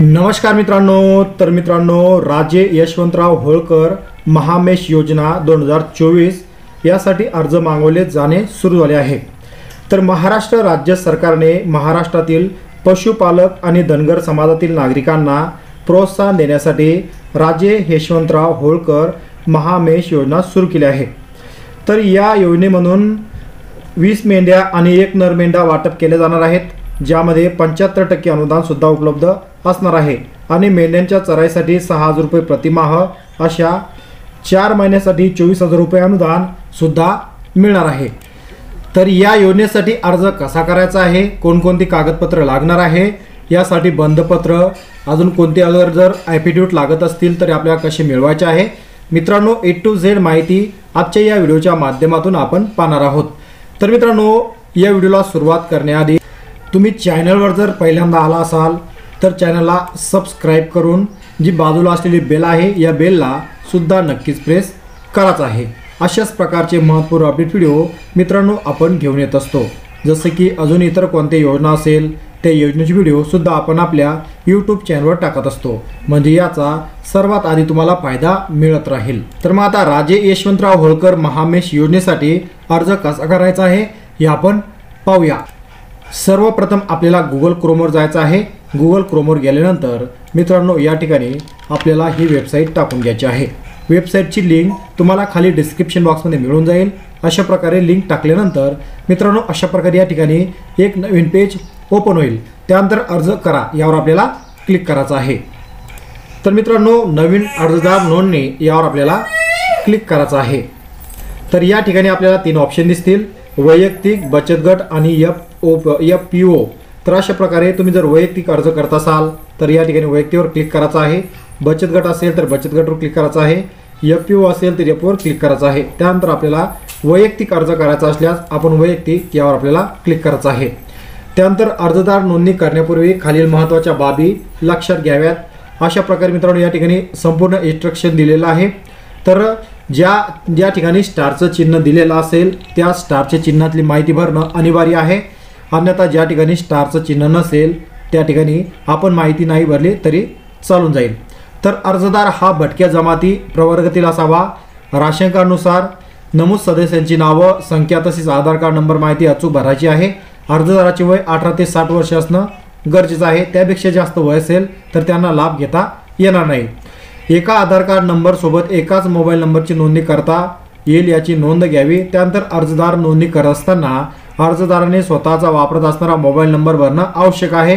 नमस्कार मित्रांनो तर मित्रांनो राजे यशवंतराव होळकर महामेश योजना दोन हजार चोवीस यासाठी अर्ज मागवले जाणे सुरू झाले आहे. तर महाराष्ट्र राज्य सरकारने महाराष्ट्रातील पशुपालक आणि धनगर समाजातील नागरिकांना प्रोत्साहन देण्यासाठी राजे यशवंतराव होळकर महामेश योजना सुरू केली आहे. तर या योजनेमधून वीस मेंढ्या आणि एक नर मेंढा वाटप केले जाणार आहेत ज्यामध्ये पंच्याहत्तर टक्के अनुदानसुद्धा उपलब्ध असणार आहे. आणि मेंढ्यांच्या चराईसाठी सहा हजार रुपये प्रतिमाह अशा चार महिन्यासाठी चोवीस हजार रुपये अनुदान सुद्धा मिळणार आहे. तर या योजनेसाठी अर्ज कसा करायचा आहे? कोणकोणती कागदपत्र लागणार आहे? यासाठी बंधपत्र अजून कोणते अगर जर ॲफिडेविट लागत असतील तर आपल्याला कसे मिळवायचे आहे? मित्रांनो ए टू झेड माहिती आजच्या या व्हिडिओच्या माध्यमातून आपण पाहणार आहोत. तर मित्रांनो या व्हिडिओला सुरुवात करण्याआधी तुम्ही चॅनलवर जर पहिल्यांदा आला असाल तर चॅनलला सबस्क्राईब करून जी बाजूला असलेली बेल आहे या बेलला सुद्धा नक्कीच प्रेस कराच आहे. अशाच प्रकारचे महत्त्वपूर्ण अपडेट व्हिडिओ मित्रांनो आपण घेऊन येत असतो. जसं की अजून इतर कोणत्या योजना असेल त्या योजनेचे व्हिडिओसुद्धा आपण आपल्या यूट्यूब चॅनलवर टाकत असतो. म्हणजे याचा सर्वात आधी तुम्हाला फायदा मिळत राहील. तर मग आता राजे यशवंतराव होळकर महामेश योजनेसाठी अर्ज कसा करायचा आहे हे आपण पाहूया. सर्वप्रथम आपल्याला गुगल क्रोमवर जायचं आहे. गुगल क्रोमवर गेल्यानंतर मित्रांनो या ठिकाणी आपल्याला ही वेबसाईट टाकून घ्यायची आहे. वेबसाईटची लिंक तुम्हाला खाली डिस्क्रिप्शन बॉक्समध्ये मिळून जाईल. अशा प्रकारे लिंक टाकल्यानंतर मित्रांनो अशा प्रकारे या ठिकाणी एक नवीन पेज ओपन होईल. त्यानंतर अर्ज करा. यावर आपल्याला क्लिक करायचं आहे. तर मित्रांनो नवीन अर्जदार नोंदणी यावर आपल्याला क्लिक करायचं आहे. तर या ठिकाणी आपल्याला तीन ऑप्शन दिसतील. वैयक्तिक बचत गट आणि F O F P O तर अशा प्रकारे तुम्ही जर वैयक्तिक अर्ज करत असाल तर या ठिकाणी वैयक्तिकवर क्लिक करायचं आहे. बचत गट असेल तर बचत गटवर क्लिक करायचं आहे. एफ पी ओ असेल तर एफ ओवर क्लिक करायचं आहे. त्यानंतर आपल्याला वैयक्तिक अर्ज करायचा असल्यास आपण वैयक्तिक यावर आपल्याला क्लिक करायचं आहे. त्यानंतर अर्जदार नोंदणी करण्यापूर्वी खालील महत्त्वाच्या बाबी लक्षात घ्याव्यात. अशा प्रकारे मित्रांनो या ठिकाणी संपूर्ण इन्स्ट्रक्शन दिलेलं आहे. तर ज्या ज्या ठिकाणी स्टारचं चिन्ह दिलेलं असेल त्या स्टारच्या चिन्हातली माहिती भरणं अनिवार्य आहे. अन्यथा ज्या ठिकाणी स्टारचं चिन्ह नसेल त्या ठिकाणी आपण माहिती नाही भरली तरी चालून जाईल. तर अर्जदार हा भटक्या जमाती प्रवर्गातील असावा. राशन कार्डनुसार नमूद सदस्यांची नावं संख्या तसेच आधार कार्ड नंबर माहिती अचूक भरायची आहे. अर्जदाराचे वय अठरा ते साठ वर्ष असणं गरजेचं आहे. त्यापेक्षा जास्त वय असेल तर त्यांना लाभ घेता येणार नाही. एका आधार कार्ड नंबरसोबत एकाच मोबाईल नंबरची नोंदणी करता येईल याची नोंद घ्यावी. त्यानंतर अर्जदार नोंदणी करत असताना अर्जदाराने स्वतःचा वापरत असणारा मोबाईल नंबर भरणं आवश्यक आहे.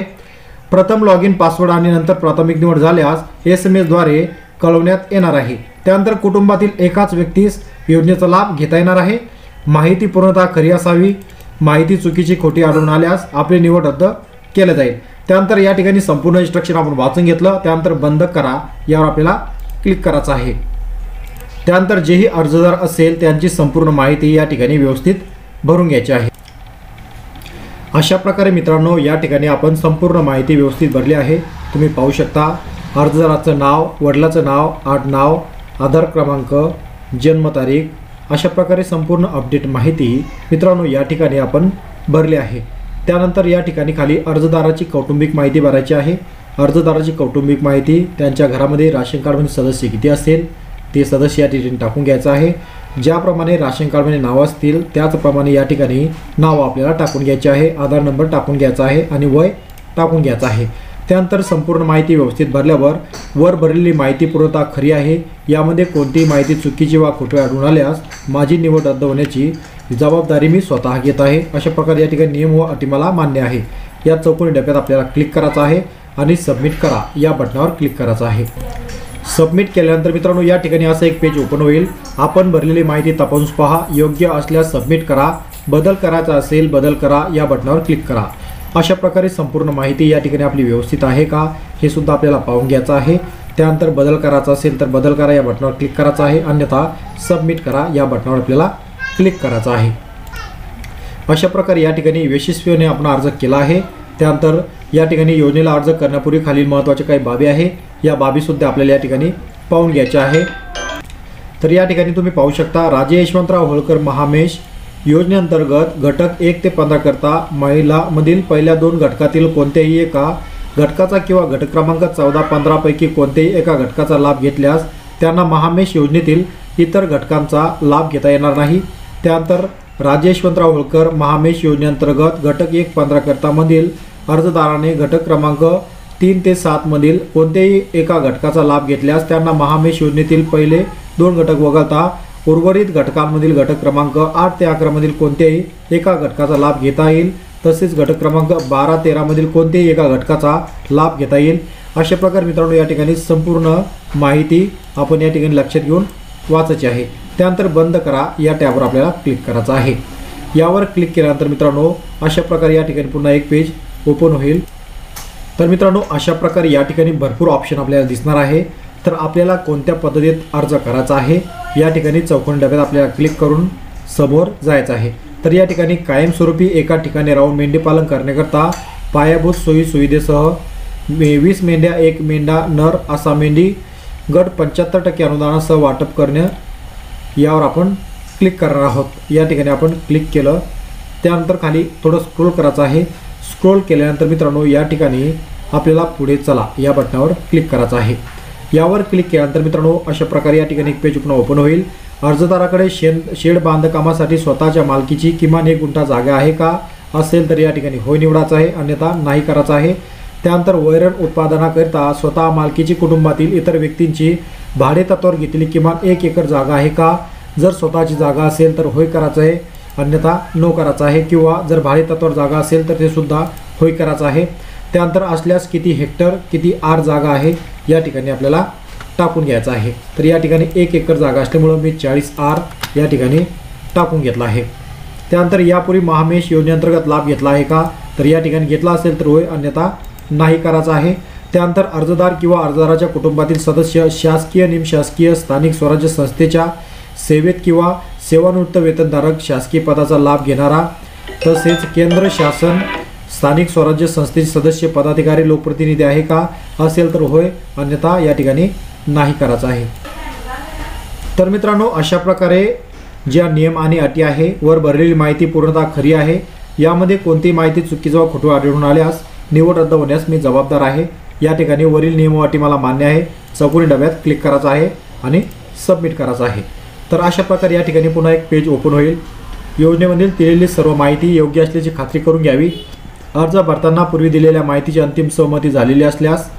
प्रथम लॉग इन पासवर्ड आणि नंतर प्राथमिक निवड झाल्यास एस एम एसद्वारे कळवण्यात येणार आहे. त्यानंतर कुटुंबातील एकाच व्यक्तीस योजनेचा लाभ घेता येणार आहे. माहिती पूर्णतः खरी असावी. माहिती चुकीची खोटी आढळून आल्यास आपली निवड रद्द केलं जाईल. त्यानंतर या ठिकाणी संपूर्ण इन्स्ट्रक्शन आपण वाचून घेतलं. त्यानंतर बंद करा यावर आपल्याला क्लिक करायचं आहे. त्यानंतर जेही अर्जदार असेल त्यांची संपूर्ण माहिती या ठिकाणी व्यवस्थित भरून घ्यायची आहे. अशा प्रकारे मित्रांनो या ठिकाणी आपण संपूर्ण माहिती व्यवस्थित भरली आहे. तुम्ही पाहू शकता अर्जदाराचं नाव वडिलाचं नाव आडनाव आधार क्रमांक जन्मतारीख अशा प्रकारे संपूर्ण अपडेट माहिती मित्रांनो या ठिकाणी आपण भरली आहे. त्यानंतर या ठिकाणी खाली अर्जदाराची कौटुंबिक माहिती भरायची आहे. अर्जदाराची कौटुंबिक माहिती त्यांच्या घरामध्ये राशन कार्डमध्ये सदस्य किती असेल ते सदस्य या ठिकाणी टाकून घ्यायचं आहे. ज्याप्रमाणे राशन कार्डमध्ये नावं असतील त्याचप्रमाणे या ठिकाणी नाव आपल्याला टाकून घ्यायचे आहे. आधार नंबर टाकून घ्यायचा आहे आणि वय टाकून घ्यायचं आहे. त्यानंतर संपूर्ण माहिती व्यवस्थित भरल्यावर वर भरलेली माहिती पूर्णतः खरी आहे. यामध्ये कोणतीही माहिती चुकीची वा खोटी आढळून आल्यास माझी निवड रद्द होण्याची जबाबदारी मी स्वतः घेत आहे. अशा प्रकारे या ठिकाणी नियम व अटी मला मान्य आहे. या चौकोनी डब्यात आपल्याला क्लिक करायचं आहे आणि सबमिट करा. या बटनावर क्लिक करायचं आहे. सबमिट केल्यानंतर मित्रांनो या ठिकाणी असं एक पेज ओपन होईल. आपण भरलेली माहिती तपासून पहा. योग्य असल्यास सबमिट करा. बदल करायचा असेल बदल करा. या बटनावर क्लिक करा. अशा प्रकारे संपूर्ण माहिती या ठिकाणी आपली व्यवस्थित आहे का? हे सुद्धा आपल्याला पाहून घ्यायचं आहे. त्यानंतर बदल करायचा असेल तर बदल करा. या बटनावर क्लिक करायचं आहे. अन्यथा सबमिट करा. या बटनावर आपल्याला क्लिक करायचं आहे. अशा प्रकारे या ठिकाणी यशस्वीने आपण अर्ज केला आहे. त्यानंतर या ठिकाणी योजनेला अर्ज करण्यापूर्वी खालील महत्त्वाच्या काही बाबी आहे या बाबीसुद्धा आपल्याला या ठिकाणी पाहून घ्यायच्या आहे. तर या ठिकाणी तुम्ही पाहू शकता राजे यशवंतराव होळकर महामेश योजनेअंतर्गत घटक एक ते पंधराकरता महिलामधील पहिल्या दोन घटकातील कोणत्याही एका घटकाचा किंवा घटक क्रमांक चौदा पंधरापैकी कोणत्याही एका घटकाचा लाभ घेतल्यास त्यांना महामेश योजनेतील इतर घटकांचा लाभ घेता येणार नाही. त्यानंतर राजेशवंतराव होळकर महामेश योजनेअंतर्गत घटक एक पंधराकरतामधील अर्जदाराने घटक क्रमांक तीन ते सातमधील कोणत्याही एका घटकाचा लाभ घेतल्यास त्यांना महामेश योजनेतील पहिले दोन घटक वगळता उर्वरित घटकांमधील घटक क्रमांक आठ ते अकरामधील कोणत्याही एका घटकाचा लाभ घेता येईल. तसेच घटक क्रमांक बारा तेरामधील कोणत्याही एका घटकाचा लाभ घेता येईल. अशा प्रकारे मित्रांनो या ठिकाणी संपूर्ण माहिती आपण या ठिकाणी लक्षात घेऊन वाचायची आहे. त्यानंतर बंद करा. या टॅबवर आपल्याला क्लिक करायचं आहे. यावर क्लिक केल्यानंतर मित्रांनो अशा प्रकारे या ठिकाणी पुन्हा एक पेज ओपन होईल. तर मित्रांनो अशा प्रकारे या ठिकाणी भरपूर ऑप्शन आपल्याला दिसणार आहे. तर आपल्याला कोणत्या पद्धतीत अर्ज करायचा आहे या ठिकाणी चौकोन डब्यात आपल्याला क्लिक करून समोर जायचं आहे. तर या ठिकाणी कायमस्वरूपी एका ठिकाणी राहून मेंढीपालन करण्याकरता पायाभूत सोयी सुविधेसह मे वीस मेंढ्या एक मेंढा नर असा मेंढी गट पंच्याहत्तर टक्के अनुदानासह वाटप करणे यावर आपण क्लिक करणार आहोत. या ठिकाणी आपण क्लिक केलं त्यानंतर खाली थोडं स्क्रोल करायचं आहे. स्क्रोल केल्यानंतर मित्रांनो या ठिकाणी आपल्याला पुढे चला. या बटनावर क्लिक करायचं आहे. यावर क्लिक केल्यानंतर मित्रांनो अशा प्रकारे या ठिकाणी एक पेज पुन्हा ओपन होईल. अर्जदाराकडे शेण शेड बांधकामासाठी स्वतःच्या मालकीची किमान एक गुंठा जागा आहे का? असेल तर या ठिकाणी होय निवडायचं आहे. अन्यथा नाही करायचं आहे. त्यानंतर वैरण उत्पादनाकरिता स्वतः मालकीची कुटुंबातील इतर व्यक्तींची भाडे तत्वावर घेतलेली किमान एक एकर जागा आहे का? जर स्वतःची जागा असेल तर होय करायचं आहे. अन्यथा नो करायचा आहे किंवा जर भाडे तत्वावर जागा असेल तर ते सुद्धा होय करायचं आहे. त्यानंतर असल्यास किती हेक्टर किती आर जागा आहे या ठिकाणी आपल्याला टाकून घ्यायचं आहे. तर या ठिकाणी एक एकर जागा असल्यामुळं मी चाळीस आर या ठिकाणी टाकून घेतला आहे. त्यानंतर यापूर्वी महामेश योजनेअंतर्गत लाभ घेतला आहे का? तर या ठिकाणी घेतला असेल तर होय अन्यथा नाही करायचा आहे. त्यानंतर अर्जदार किंवा अर्जदाराच्या कुटुंबातील सदस्य शासकीय निमशासकीय स्थानिक स्वराज्य संस्थेच्या सेवेत किंवा सेवानिवृत्त वेतनधारक शासकीय पदाचा लाभ घेणारा तसेच केंद्र शासन स्थानिक स्वराज्य संस्थेचे सदस्य पदाधिकारी लोकप्रतिनिधी आहे का? असेल तर होय अन्यथा या ठिकाणी नाही करायचं आहे. तर मित्रांनो अशा प्रकारे ज्या नियम आणि अटी आहे वर भरलेली माहिती पूर्णतः खरी आहे. यामध्ये कोणती माहिती चुकीचं वा खोटं आढळून आल्यास निवड रद्द होण्यास मी जबाबदार आहे. या ठिकाणी वरील नियम अटी मला मान्य आहे. चौकोनी डब्यात क्लिक करायचं आहे आणि सबमिट करायचं आहे. तर अशा प्रकारे या ठिकाणी पुन्हा एक पेज ओपन होईल. योजनेमधील दिलेली सर्व माहिती योग्य असल्याची खात्री करून घ्यावी. अर्ज भरताना पूर्वी दिलेल्या माहितीची अंतिम सहमती झालेली असल्यास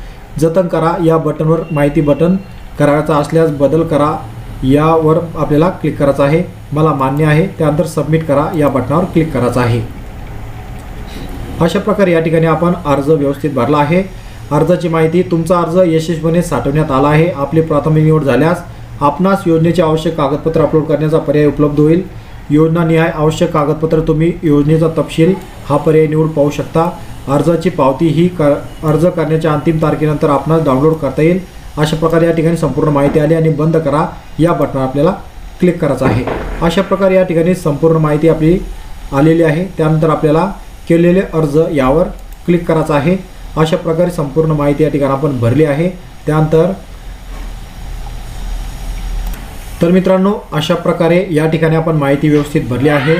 जतन करा. या बटनवर माहिती बटन करायचा असल्यास बदल करा. यावर आपल्याला क्लिक करायचं आहे. मला मान्य आहे. त्यानंतर सबमिट करा. या बटनावर क्लिक करायचं आहे. अशा प्रकारे या ठिकाणी आपण अर्ज व्यवस्थित भरला आहे. अर्जाची माहिती तुमचा अर्ज यशस्वीपणे साठवण्यात आला आहे. आपली प्राथमिक निवड झाल्यास आपणास योजनेचे आवश्यक कागदपत्र अपलोड करण्याचा पर्याय उपलब्ध होईल. योजना निहाय आवश्यक कागदपत्र तुम्ही योजनेचा तपशील हा पर्याय निवड पाहू शकता. अर्जाची पावती ही कर अर्ज करण्याच्या अंतिम तारखेनंतर आपणास डाउनलोड करता येईल. अशा प्रकारे या ठिकाणी संपूर्ण माहिती आली आणि बंद करा. या बटनावर आपल्याला क्लिक करायचं आहे. अशा प्रकारे या ठिकाणी संपूर्ण माहिती आपली आलेली आहे. त्यानंतर आपल्याला केलेले अर्ज यावर क्लिक करायचं आहे. अशा प्रकारे संपूर्ण माहिती या ठिकाणी आपण भरली आहे. त्यानंतर तर मित्रांनो अशा प्रकारे या ठिकाणी आपण माहिती व्यवस्थित भरली आहे.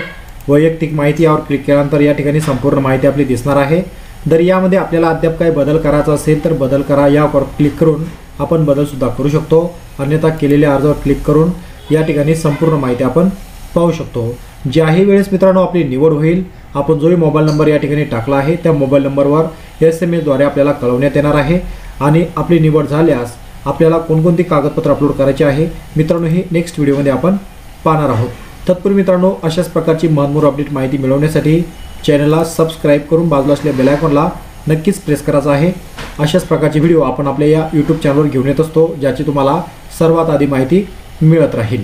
वैयक्तिक माहिती यावर क्लिक केल्यानंतर या ठिकाणी संपूर्ण माहिती आपली दिसणार आहे. जर यामध्ये आपल्याला अद्याप काही बदल करायचा असेल तर बदल करा. यावर क्लिक करून आपण बदलसुद्धा करू शकतो. अन्यथा केलेल्या अर्जावर क्लिक करून या ठिकाणी संपूर्ण माहिती आपण पाहू शकतो. ज्याही वेळेस मित्रांनो आपली निवड होईल आपण जोही मोबाईल नंबर या ठिकाणी टाकला आहे त्या मोबाईल नंबरवर एस एम एसद्वारे आपल्याला कळवण्यात येणार आहे. आणि आपली निवड झाल्यास आपल्याला कोणकोणती कागदपत्र अपलोड करायचे आहे मित्रांनो हे नेक्स्ट व्हिडिओमध्ये आपण पाहणार आहोत. तत्पूर्वी मित्रांनो अशाच प्रकारची मनमोर अपडेट माहिती मिळवण्यासाठी चॅनलला सबस्क्राईब करून बाजूला असलेल्या बेलायकॉनला नक्कीच प्रेस करायचा आहे. अशाच प्रकारचे व्हिडिओ आपण आपल्या या यूट्यूब चॅनलवर घेऊन येत असतो ज्याची तुम्हाला सर्वात आधी माहिती मिळत राहील.